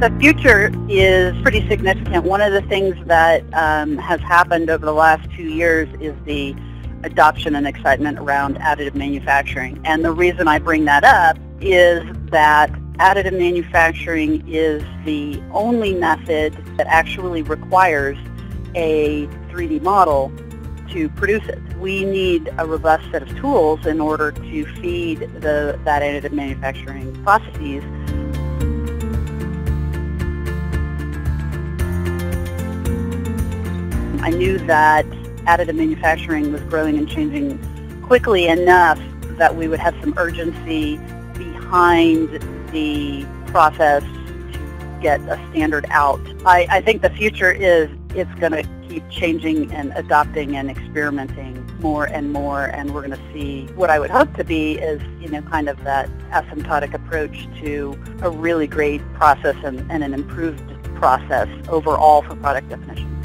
The future is pretty significant. One of the things that um, has happened over the last two years is the adoption and excitement around additive manufacturing. And the reason I bring that up is that additive manufacturing is the only method that actually requires a 3D model to produce it. We need a robust set of tools in order to feed the, that additive manufacturing processes I knew that additive manufacturing was growing and changing quickly enough that we would have some urgency behind the process to get a standard out. I, I think the future is it's going to keep changing and adopting and experimenting more and more and we're going to see what I would hope to be is, you know, kind of that asymptotic approach to a really great process and, and an improved process overall for product definition.